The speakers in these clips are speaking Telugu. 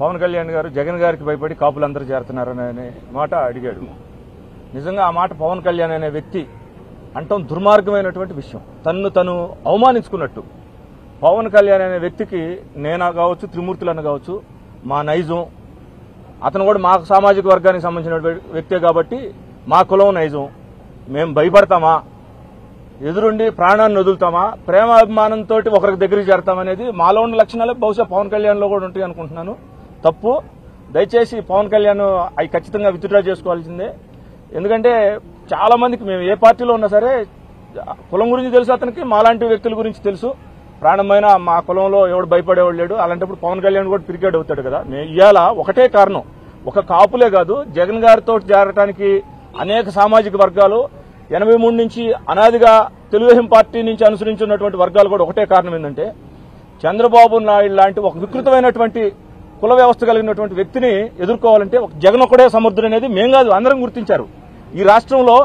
పవన్ కళ్యాణ్ గారు జగన్ గారికి భయపడి కాపులందరూ చేరుతున్నారనే మాట అడిగాడు. నిజంగా ఆ మాట పవన్ కళ్యాణ్ అనే వ్యక్తి అంటం దుర్మార్గమైనటువంటి విషయం. తన్ను తను అవమానించుకున్నట్టు. పవన్ కళ్యాణ్ అనే వ్యక్తికి నేనా కావచ్చు త్రిమూర్తులను కావచ్చు మా నైజం. అతను కూడా మా సామాజిక వర్గానికి సంబంధించిన వ్యక్తే కాబట్టి మా కులం నైజం. మేము భయపడతామా? ఎదురుండి ప్రాణాన్ని వదులుతామా? ప్రేమాభిమానంతో ఒకరికి దగ్గరికి చేరతామనేది మాలో ఉన్న లక్షణాలు. బహుశా పవన్ కళ్యాణ్లో కూడా ఉంటాయి అనుకుంటున్నాను. తప్పు. దయచేసి పవన్ కళ్యాణ్ అవి ఖచ్చితంగా విత్డ్రా చేసుకోవాల్సిందే. ఎందుకంటే చాలా మందికి మేము ఏ పార్టీలో ఉన్నా సరే కులం గురించి తెలుసు అతనికి మాలాంటి వ్యక్తుల గురించి తెలుసు. ప్రాణమైన మా కులంలో ఎవడు భయపడేవాడు లేడు. అలాంటప్పుడు పవన్ కళ్యాణ్ కూడా పిరికేడ్ అవుతాడు కదా. మేము ఇవాళ ఒకటే కారణం. ఒక కాపులే కాదు జగన్ గారితో చేరటానికి అనేక సామాజిక వర్గాలు ఎనభై మూడు నుంచి అనాదిగా తెలుగుదేశం పార్టీ నుంచి అనుసరించున్నటువంటి వర్గాలు కూడా ఒకటే కారణం ఏంటంటే చంద్రబాబు నాయుడు లాంటి ఒక వికృతమైనటువంటి కుల వ్యవస్థ కలిగినటువంటి వ్యక్తిని ఎదుర్కోవాలంటే ఒక జగన్ ఒకడే సమర్థుడు అనేది మేం కాదు అందరం గుర్తించారు. ఈ రాష్ట్రంలో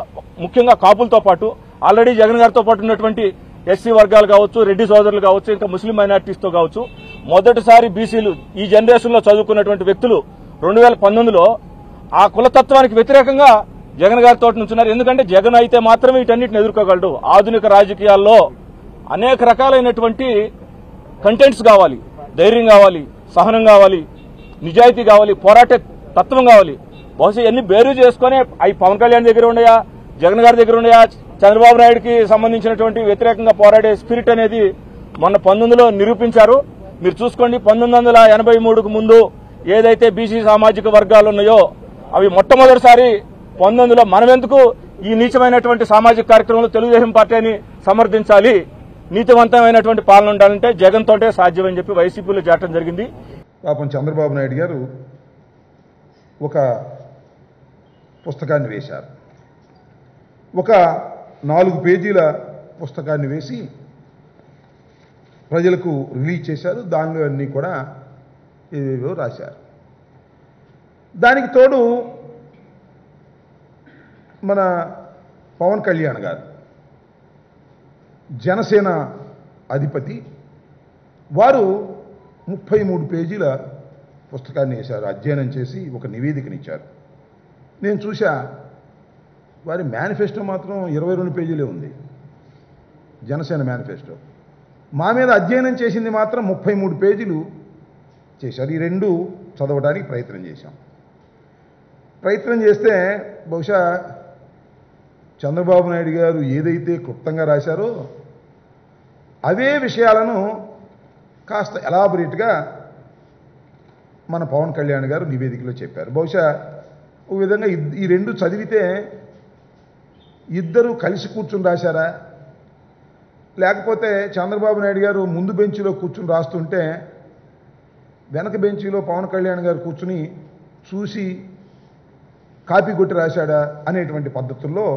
ముఖ్యంగా కాపులతో పాటు ఆల్రెడీ జగన్ గారితో పాటు ఉన్నటువంటి ఎస్సీ వర్గాలు కావచ్చు రెడ్డి సోదరులు కావచ్చు ఇంకా ముస్లిం మైనార్టీస్తో కావచ్చు మొదటిసారి బీసీలు ఈ జనరేషన్లో చదువుకున్నటువంటి వ్యక్తులు రెండు వేల పంతొమ్మిదిలో ఆ కులతత్వానికి వ్యతిరేకంగా జగన్ గారితో నుంచున్నారు. ఎందుకంటే జగన్ అయితే మాత్రమే వీటన్నిటిని ఎదుర్కోగలడు. ఆధునిక రాజకీయాల్లో అనేక రకాలైనటువంటి కంటెంట్స్ కావాలి ధైర్యం కావాలి సహనం కావాలి నిజాయితీ కావాలి పోరాట తత్వం కావాలి. బహుశా ఇవన్నీ బేరు చేసుకుని అవి పవన్ కళ్యాణ్ దగ్గర ఉన్నాయా జగన్ గారి దగ్గర ఉన్నాయా చంద్రబాబు నాయుడుకి సంబంధించినటువంటి వ్యతిరేకంగా పోరాడే స్పిరిట్ అనేది మొన్న పంతొమ్మిదిలో నిరూపించారు. మీరు చూసుకోండి పంతొమ్మిది వందల ఎనభై మూడుకు ముందు ఏదైతే బీసీ సామాజిక వర్గాలు ఉన్నాయో అవి మొట్టమొదటిసారి పంతొమ్మిదిలో మనమెందుకు ఈ నీచమైనటువంటి సామాజిక కార్యక్రమంలో తెలుగుదేశం పార్టీని సమర్థించాలి. నీతివంతమైనటువంటి పాలన ఉండాలంటే జగన్ తోటే సాధ్యమని చెప్పి వైసీపీలో చేరటం జరిగింది. పాపం చంద్రబాబు నాయుడు గారు ఒక పుస్తకాన్ని వేశారు. ఒక నాలుగు పేజీల పుస్తకాన్ని వేసి ప్రజలకు రిలీజ్ చేశారు. దానిలో అన్నీ కూడా ఏవేవో రాశారు. దానికి తోడు మన పవన్ కళ్యాణ్ గారు జనసేన అధిపతి. వారు ముప్పై మూడు పేజీల పుస్తకాన్ని వేశారు. అధ్యయనం చేసి ఒక నివేదికనిచ్చారు. నేను చూశా వారి మేనిఫెస్టో మాత్రం ఇరవై రెండు పేజీలే ఉంది. జనసేన మేనిఫెస్టో. మా మీద అధ్యయనం చేసింది మాత్రం ముప్పై మూడు పేజీలు చేశారు. ఈ రెండు చదవడానికి ప్రయత్నం చేశాం. ప్రయత్నం చేస్తే బహుశా చంద్రబాబు నాయుడు గారు ఏదైతే క్లుప్తంగా రాశారో అవే విషయాలను కాస్త ఎలాబొరేట్గా మన పవన్ కళ్యాణ్ గారు నివేదికలో చెప్పారు. బహుశా ఒక విధంగా ఈ రెండు చదివితే ఇద్దరు కలిసి కూర్చుని రాశారా? లేకపోతే చంద్రబాబు నాయుడు గారు ముందు బెంచ్లో కూర్చుని రాస్తుంటే వెనక బెంచ్లో పవన్ కళ్యాణ్ గారు కూర్చుని చూసి కాపీ కొట్టి రాశాడా అనేటువంటి పద్ధతుల్లో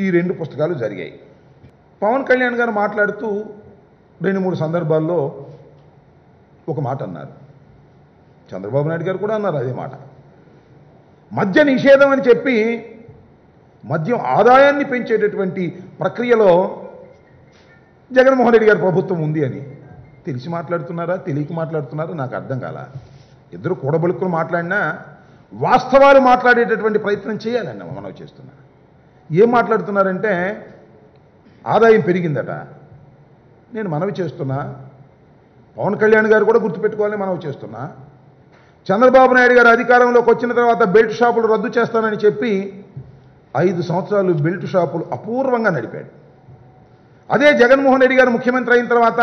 ఈ రెండు పుస్తకాలు జరిగాయి. పవన్ కళ్యాణ్ గారు మాట్లాడుతూ రెండు మూడు సందర్భాల్లో ఒక మాట అన్నారు. చంద్రబాబు నాయుడు గారు కూడా అన్నారు అదే మాట. మద్య నిషేధం అని చెప్పి మద్యం ఆదాయాన్ని పెంచేటటువంటి ప్రక్రియలో జగన్మోహన్ రెడ్డి గారి ప్రభుత్వం ఉంది అని తెలిసి మాట్లాడుతున్నారా తెలియక మాట్లాడుతున్నారా నాకు అర్థం కాల. ఇద్దరు కూడబలుక్కులు మాట్లాడినా వాస్తవాలు మాట్లాడేటటువంటి ప్రయత్నం చేయాలన్న మనం చేస్తున్నా ఏం మాట్లాడుతున్నారంటే ఆదాయం పెరిగిందట. నేను మనవి చేస్తున్నా. పవన్ కళ్యాణ్ గారు కూడా గుర్తుపెట్టుకోవాలని మనవి చేస్తున్నా. చంద్రబాబు నాయుడు గారు అధికారంలోకి వచ్చిన తర్వాత బెల్ట్ షాపులు రద్దు చేస్తానని చెప్పి ఐదు సంవత్సరాలు బెల్ట్ షాపులు అపూర్వంగా నడిపాడు. అదే జగన్మోహన్ రెడ్డి గారు ముఖ్యమంత్రి అయిన తర్వాత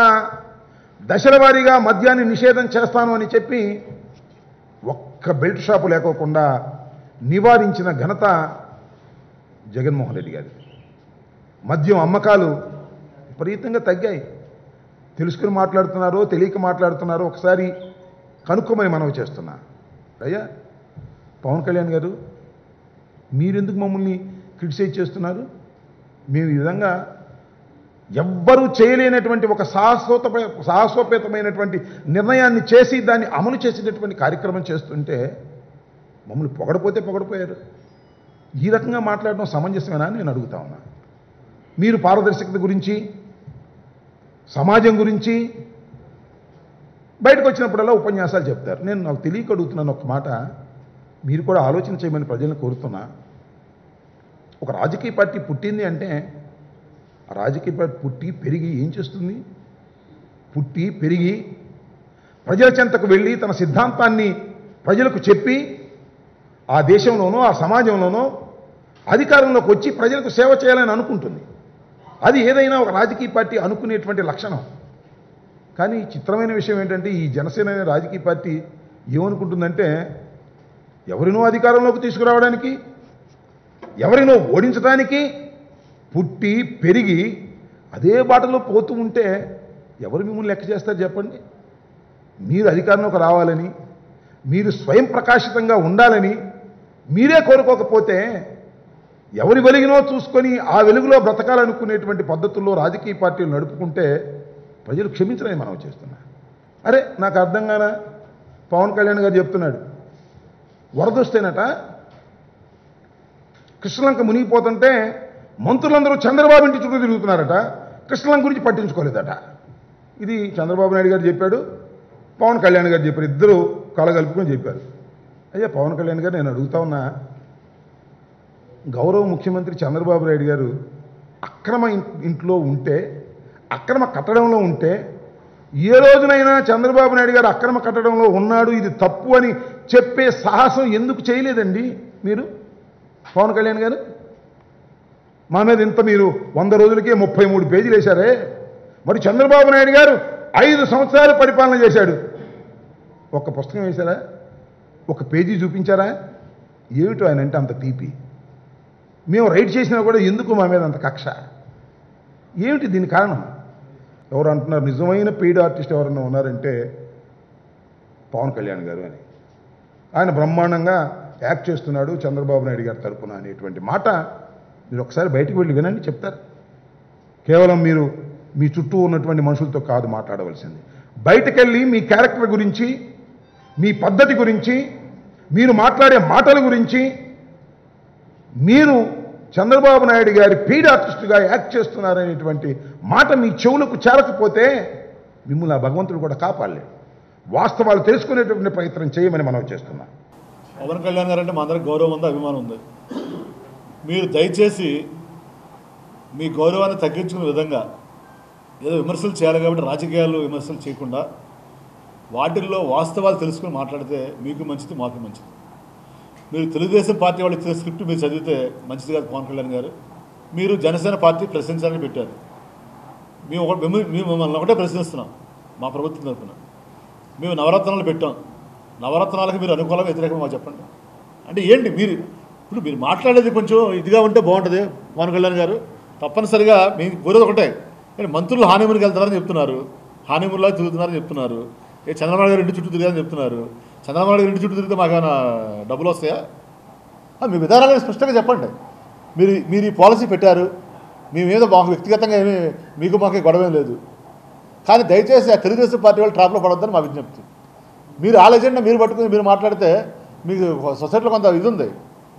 దశల వారీగా మద్యాన్ని నిషేధం చేస్తాను అని చెప్పి ఒక్క బెల్ట్ షాపు లేకోకుండా నివారించిన ఘనత జగన్మోహన్ రెడ్డి గారి. మద్యం అమ్మకాలు విపరీతంగా తగ్గాయి. తెలుసుకుని మాట్లాడుతున్నారో తెలియక మాట్లాడుతున్నారో ఒకసారి కనుక్కోమని మనవి చేస్తున్నా. అయ్యా పవన్ కళ్యాణ్ గారు మీరెందుకు మమ్మల్ని క్రిటిసైజ్ చేస్తున్నారు? మేము ఈ విధంగా ఎవ్వరూ చేయలేనటువంటి ఒక సాహసోత సాహసోపేతమైనటువంటి నిర్ణయాన్ని చేసి దాన్ని అమలు చేసేటటువంటి కార్యక్రమం చేస్తుంటే మమ్మల్ని పొగడపోతే పొగడపోయారు. ఈ రకంగా మాట్లాడడం సమంజసమేనా అని నేను అడుగుతా ఉన్నా. మీరు పారదర్శకత గురించి సమాజం గురించి బయటకు వచ్చినప్పుడల్లా ఉపన్యాసాలు చెప్తారు. నేను నాకు తెలియక అడుగుతున్నాను ఒక మాట. మీరు కూడా ఆలోచన చేయమని ప్రజలను కోరుతున్నా. ఒక రాజకీయ పార్టీ పుట్టింది అంటే ఆ రాజకీయ పార్టీ పుట్టి పెరిగి ఏం చేస్తుంది? పుట్టి పెరిగి ప్రజల చెంతకు వెళ్ళి తన సిద్ధాంతాన్ని ప్రజలకు చెప్పి ఆ దేశంలోనో ఆ సమాజంలోనో అధికారంలోకి వచ్చి ప్రజలకు సేవ చేయాలని అనుకుంటుంది. అది ఏదైనా ఒక రాజకీయ పార్టీ అనుకునేటువంటి లక్షణం. కానీ చిత్రమైన విషయం ఏంటంటే ఈ జనసేన అనే రాజకీయ పార్టీ ఏమనుకుంటుందంటే ఎవరినో అధికారంలోకి తీసుకురావడానికి ఎవరినో ఓడించడానికి పుట్టి పెరిగి అదే బాటలో పోతూ ఉంటే ఎవరు మిమ్మల్ని లెక్క చేస్తారు చెప్పండి? మీరు అధికారంలోకి రావాలని మీరు స్వయం ప్రకాశితంగా ఉండాలని మీరే కోరుకోకపోతే ఎవరి వెలుగునో చూసుకొని ఆ వెలుగులో బ్రతకాలనుకునేటువంటి పద్ధతుల్లో రాజకీయ పార్టీలు నడుపుకుంటే ప్రజలు క్షమించడమే మనం చేస్తున్నా. అరే నాకు అర్థం కానా? పవన్ కళ్యాణ్ గారు చెప్తున్నాడు. వరదొస్తేనట కృష్ణలంక మునిగిపోతుంటే మంత్రులందరూ చంద్రబాబు ఇంటి చుట్టూ తిరుగుతున్నారట కృష్ణలంక గురించి పట్టించుకోలేదట. ఇది చంద్రబాబు నాయుడు గారు చెప్పాడు పవన్ కళ్యాణ్ గారు చెప్పారు ఇద్దరు కలగలుపుకొని చెప్పారు. అయ్యా పవన్ కళ్యాణ్ గారు నేను అడుగుతా ఉన్నా గౌరవ ముఖ్యమంత్రి చంద్రబాబు నాయుడు గారు అక్రమ ఇంట్లో ఉంటే అక్రమ కట్టడంలో ఉంటే ఏ రోజునైనా చంద్రబాబు నాయుడు గారు అక్రమ కట్టడంలో ఉన్నాడు ఇది తప్పు అని చెప్పే సాహసం ఎందుకు చేయలేదండి మీరు పవన్ కళ్యాణ్ గారు? మా మీద ఇంత మీరు వంద రోజులకే ముప్పై మూడు పేజీలు వేశారే మరి చంద్రబాబు నాయుడు గారు ఐదు సంవత్సరాలు పరిపాలన చేశాడు. ఒక్క పుస్తకం వేశారా? ఒక పేజీ చూపించారా? ఏమిటో ఆయన అంటే అంత తీపి. మేము రైట్ చేసినా కూడా ఎందుకు మా మీద అంత కక్ష? ఏమిటి దీని కారణం? ఎవరు అంటున్నారు నిజమైన పెయిడ్ ఆర్టిస్ట్ ఎవరన్నా ఉన్నారంటే పవన్ కళ్యాణ్ గారు అని. ఆయన బ్రహ్మాండంగా యాక్ట్ చేస్తున్నాడు చంద్రబాబు నాయుడు గారి తరపున అనేటువంటి మాట మీరు ఒకసారి బయటకు వెళ్ళి వినండి చెప్తారు. కేవలం మీరు మీ చుట్టూ ఉన్నటువంటి మనుషులతో కాదు మాట్లాడవలసింది. బయటకెళ్ళి మీ క్యారెక్టర్ గురించి మీ పద్ధతి గురించి మీరు మాట్లాడే మాటల గురించి మీరు చంద్రబాబు నాయుడు గారి పీడ్ ఆర్టిస్టుగా యాక్ట్ చేస్తున్నారనేటువంటి మాట మీ చెవులకు చేరకపోతే మిమ్మల్ని ఆ భగవంతుడు కూడా కాపాడలేడు. వాస్తవాలు తెలుసుకునేటువంటి ప్రయత్నం చేయమని మనం చేస్తున్నాం. పవన్ కళ్యాణ్ గారు అంటే మా అందరికి గౌరవం ఉంది అభిమానం ఉంది. మీరు దయచేసి మీ గౌరవాన్ని తగ్గించుకునే విధంగా ఏదో విమర్శలు చేయాలి కాబట్టి రాజకీయాలు విమర్శలు చేయకుండా వాటిల్లో వాస్తవాలు తెలుసుకుని మాట్లాడితే మీకు మంచిది మాకు మంచిది. మీరు తెలుగుదేశం పార్టీ వాళ్ళు ఇచ్చిన స్క్రిప్ట్ మీరు చదివితే మంచిది కాదు పవన్ కళ్యాణ్ గారు. మీరు జనసేన పార్టీ ప్రశ్నించాలని పెట్టారు. మేము ఒక మేము మేము మిమ్మల్ని ఒకటే ప్రశ్నిస్తున్నాం మా ప్రభుత్వం తరఫున. మేము నవరత్నాలు పెట్టాం. నవరత్నాలకు మీరు అనుకూలంగా వ్యతిరేకంగా మా చెప్పండి. అంటే ఏంటి మీరు ఇప్పుడు మీరు మాట్లాడేది కొంచెం ఇదిగా ఉంటే బాగుంటుంది పవన్ కళ్యాణ్ గారు. తప్పనిసరిగా మీ కోరేది ఒకటే. కానీ మంత్రులు హానిమూన్కి వెళ్తారని చెప్తున్నారు. హానిమూన్లో తిరుగుతున్నారని చెప్తున్నారు. ఏ చంద్రబాబు గారు ఇంటి చుట్టూ తిరిగారని చెప్తున్నారు. చంద్రబాబు గారు ఇంటి చుట్టూ తిరిగితే మాకేమైనా డబ్బులు వస్తాయా? మీ విధానాలను స్పష్టంగా చెప్పండి. మీరు మీరు ఈ పాలసీ పెట్టారు. మీ మీద మాకు వ్యక్తిగతంగా ఏమీ మీకు మాకు గొడవ లేదు. కానీ దయచేసి ఆ తెలుగుదేశం పార్టీ వాళ్ళు ట్రాప్లో పడొద్దని మా విజ్ఞప్తి. మీరు ఆ ఎజెండా మీరు పట్టుకుని మీరు మాట్లాడితే మీకు సొసైటీలో కొంత ఇది ఉంది.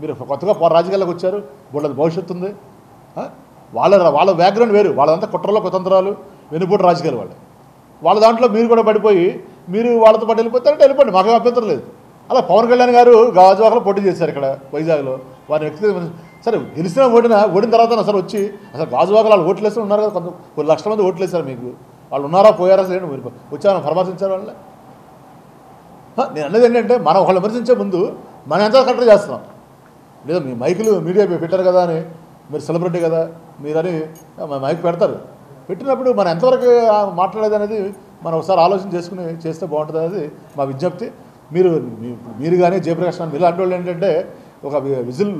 మీరు కొత్తగా రాజకీయాలకు రాజకీయాల్లోకి వచ్చారు. వాళ్ళది భవిష్యత్తు ఉంది. వాళ్ళ వాళ్ళ బ్యాక్గ్రౌండ్ వేరు. వాళ్ళంతా కుట్రలో కుతంత్రాలు వెనుపూట రాజకీయాలు వాళ్ళు వాళ్ళ దాంట్లో మీరు కూడా పడిపోయి మీరు వాళ్ళతో పాటు వెళ్ళిపోతారంటే వెళ్ళిపోండి మాకు అభ్యంతరం లేదు. అలా పవన్ కళ్యాణ్ గారు గాజువాకలో పోటీ చేశారు ఇక్కడ వైజాగ్లో. వారి వ్యక్తిగత సరే గెలిచిన ఓడిన ఓడిన తర్వాత అసలు వచ్చి అసలు గాజువాకలు వాళ్ళు ఓట్లు వేస్తూ ఉన్నారు కదా కొంత కొన్ని లక్షల మంది ఓట్లు వేశారు మీకు. వాళ్ళు ఉన్నారా పోయారా అసలు మీరు వచ్చారని పరామర్శించారు వాళ్ళని? నేను అన్నది ఏంటంటే మనం ఒకళ్ళు విమర్శించే ముందు మనం ఎంత కరెక్ట్ చేస్తున్నాం. లేదా మీ మైకులు మీడియా పెట్టారు కదా అని మీరు సెలబ్రిటీ కదా మీరని మైక్ పెడతారు. పెట్టినప్పుడు మనం ఎంతవరకు మాట్లాడేది అనేది మనం ఒకసారి ఆలోచన చేసుకుని చేస్తే బాగుంటుంది అనేది మా విజ్ఞప్తి. మీరు మీరు కానీ జయప్రకాష్ మీరు లాంటి వాళ్ళు ఏంటంటే ఒక విజిల్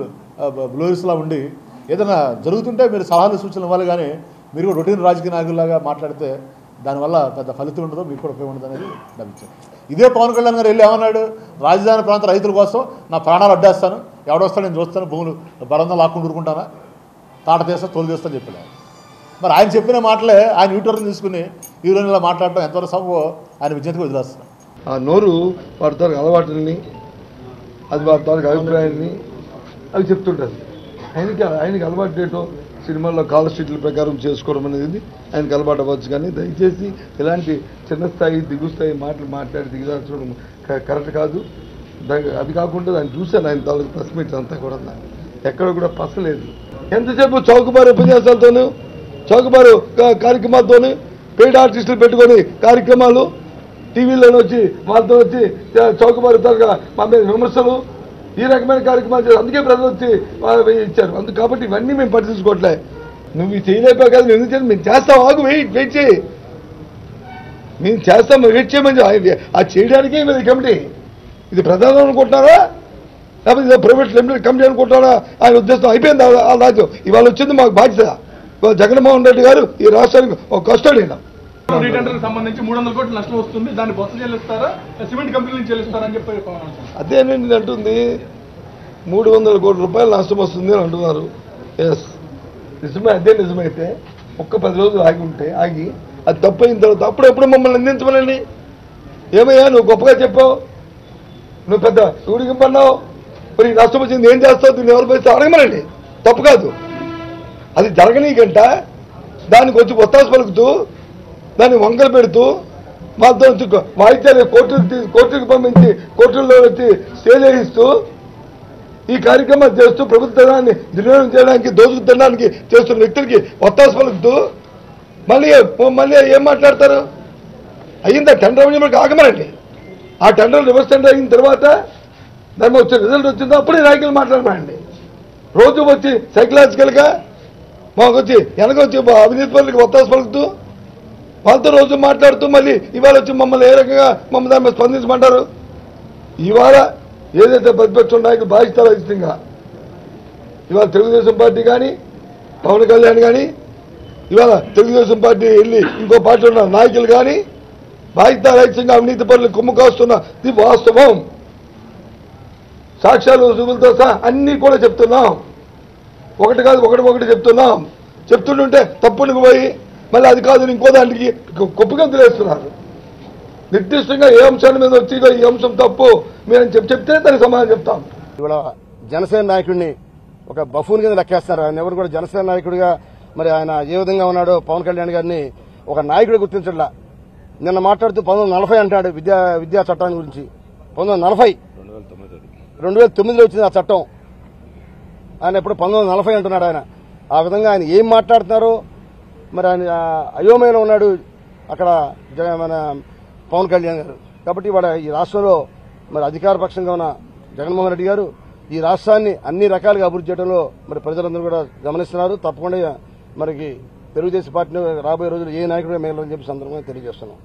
బ్లోరిస్లా ఉండి ఏదైనా జరుగుతుంటే మీరు సలహాలు సూచనలు ఇవ్వాలి కానీ మీరు కూడా రొటీన్ రాజకీయ నాయకుల్లాగా మాట్లాడితే దానివల్ల పెద్ద ఫలితం ఉండదు మీకు కూడా ఉపయోగం ఉండదు అనేది నా ఇదే పవన్ కళ్యాణ్ గారు వెళ్ళి ఏమన్నాడు? రాజధాని ప్రాంత రైతుల కోసం నా ప్రాణాలు అడ్డేస్తాను. ఎవడొస్తాడు నేను చూస్తాను. భూములు బలంగా లాక్కుంటూ ఊరుకుంటానా? తాట చేస్తా తోలు చేస్తాను చెప్పాడు మరి ఆయన చెప్పిన మాటలే ఆయన యూటర్న్ తీసుకుని ఈ రోజు ఇలా మాట్లాడటం ఎంతవరకు సభ ఆయన విజ్ఞతకు వదిలేస్తున్నాం ఆ నోరు వారి ద్వారా అలవాటుని అది వారి ద్వారా అభిప్రాయాన్ని అవి చెప్తుంటారు. ఆయనకి ఆయనకి అలవాటు ఏంటో సినిమాల్లో కాల్ షీట్ల ప్రకారం చేసుకోవడం అనేది ఆయనకు అలవాటు అవ్వచ్చు కానీ దయచేసి ఇలాంటి చిన్న స్థాయి దిగు స్థాయి మాటలు మాట్లాడి దిగదార్చడం క- కరెక్ట్ కాదు. అది కాకుండా దాన్ని చూశాను ఆయన తాలూకు ప్రెస్ మీట్ అంతా కూడా. ఎక్కడ కూడా పసలేదు. ఎంతసేపు చౌకబారు ఉపన్యాసాలతోనూ చౌకబారు కార్యక్రమాలతోని పెయిడ్ ఆర్టిస్టులు పెట్టుకొని కార్యక్రమాలు టీవీలోనే వచ్చి వాళ్ళతో వచ్చి చౌకబారు తరగా మా మీద విమర్శలు ఈ రకమైన కార్యక్రమాలు చేసి అందుకే ప్రజలు వచ్చి వాళ్ళు ఇచ్చారు. అందుకు కాబట్టి ఇవన్నీ మేము పట్టించుకోవట్లే నువ్వు ఇది చేయలేకపోయావు కదా మేము ఎందుకు చేయాలి? మేము చేస్తాం. ఆగు వెయిట్ వెయిట్ చేయి. మేము చేస్తాం వెయిట్ చేయమని అది ఆ చేయడానికే ఇది కమిటీ. ఇది ప్రధానం అనుకుంటున్నారా? లేకపోతే ఇది ప్రైవేట్ లిమిటెడ్ కమిటీ అనుకుంటున్నారా? ఆయన ఉద్దేశం అయిపోయింది ఆ- రాజ్యం. ఇవాళ వచ్చింది మాకు బాధ్యత. జగన్మోహన్ రెడ్డి గారు ఈ రాష్ట్రానికి ఒక కస్టడీ సంబంధించి మూడు వందల కోట్లు నష్టం వస్తుంది. దాన్ని బొత్స చెల్లిస్తారా? సిమెంట్ కంపెనీ నుంచి చెల్లిస్తారా అని చెప్పి. అదేనండి అంటుంది. మూడు వందల కోట్ల రూపాయలు నష్టం వస్తుంది అని అంటున్నారు. ఎస్ నిజమే అదే నిజమైతే ఒక్క పది రోజులు ఆగి ఉంటే ఆగి అది తప్పు అయిన తర్వాత అప్పుడు ఎప్పుడు మమ్మల్ని అందించమనండి. ఏమయ్యా నువ్వు గొప్పగా చెప్పావు. నువ్వు పెద్ద ఊడికింపన్నావు మరి ఈ నష్టం వచ్చింది ఏం చేస్తావు? దీన్ని ఎవరు పోయిస్తే అడగమనండి. తప్పు కాదు. అది జరగనీకంట. దానికి వచ్చి ఒత్తాసు పలుకుతూ దాన్ని వంకలు పెడుతూ మాతో వాయిద్యాలు కోర్టులు కోర్టులకు పంపించి కోర్టుల్లో వచ్చి స్టే చేయిస్తూ ఈ కార్యక్రమాలు చేస్తూ ప్రభుత్వాన్ని దుర్వినియోగం చేయడానికి దోచుకు తినడానికి చేస్తున్న వ్యక్తులకి ఒత్తాసు పలుకుతూ మళ్ళీ మళ్ళీ ఏం మాట్లాడతారు? అయ్యిందా టెండర్ అవ్వడానికి ఆగమనండి. ఆ టెండర్ రివర్స్ టెండర్ అయిన తర్వాత దాని మీద వచ్చే రిజల్ట్ వచ్చిందో అప్పుడే నాయకులు మాట్లాడమండి రోజు వచ్చి సైకలాజికల్గా మాకు వచ్చి వెనక వచ్చి అవినీతి పనులకు ఒత్తాసు పలుకుతూ వాళ్ళతో రోజు మాట్లాడుతూ మళ్ళీ ఇవాళ వచ్చి మమ్మల్ని ఏ రకంగా మమ్మల్ని దాని మీద స్పందించమంటారు? ఇవాళ ఏదైతే ప్రతిపక్ష నాయకులు భావిస్తారో ఇష్టంగా ఇవాళ తెలుగుదేశం పార్టీ కానీ పవన్ కళ్యాణ్ కానీ ఇవాళ తెలుగుదేశం పార్టీ వెళ్ళి ఇంకో పార్టీ ఉన్న నాయకులు కానీ బాధ్యత రహితంగా అవినీతి పనులు కుమ్ముకాస్తున్న ఇది వాస్తవం. సాక్ష్యాలు రుజువులతో సహా అన్నీ కూడా చెప్తున్నాం. ఒకటి కాదు ఒకటి ఒకటి చెప్తున్నాం. చెప్తుంటుంటే తప్పునికి పోయి మళ్ళీ అది కాదు ఇంకో దానికి కుప్పగంతులు వేస్తున్నారు. నిర్దిష్టంగా ఏ అంశాల మీద వచ్చి ఈ అంశం తప్పు. మీరని చెప్పి చెప్తే దానికి సమాధానం చెప్తాం. ఇవాళ జనసేన నాయకుడిని ఒక బఫూన్ కింద లెక్కేస్తారు. ఆయన ఎవరు కూడా జనసేన నాయకుడిగా మరి ఆయన ఏ విధంగా ఉన్నాడో పవన్ కళ్యాణ్ గారిని ఒక నాయకుడు గుర్తించట్లా. నిన్న మాట్లాడుతూ పంతొమ్మిది నలభై అంటాడు విద్యా విద్యా చట్టాన్ని గురించి. పంతొమ్మిది నలభై. రెండు వేల తొమ్మిదిలో వచ్చింది ఆ చట్టం. ఆయన ఇప్పుడు పంతొమ్మిది నలభై అంటున్నాడు ఆయన. ఆ విధంగా ఆయన ఏం మాట్లాడుతున్నారు? మరి ఆయన అయోమయంలో ఉన్నాడు అక్కడ మన పవన్ కళ్యాణ్ గారు. కాబట్టి ఇవాళ ఈ రాష్ట్రంలో మరి అధికార పక్షంగా ఉన్న జగన్మోహన్ రెడ్డి గారు ఈ రాష్ట్రాన్ని అన్ని రకాలుగా అభివృద్ధి చేయడంలో మరి ప్రజలందరూ కూడా గమనిస్తున్నారు. తప్పకుండా మనకి తెలుగుదేశం పార్టీ రాబోయే రోజులు ఏ నాయకుడు మేలని చెప్పి సందర్భంగా తెలియజేస్తున్నాం.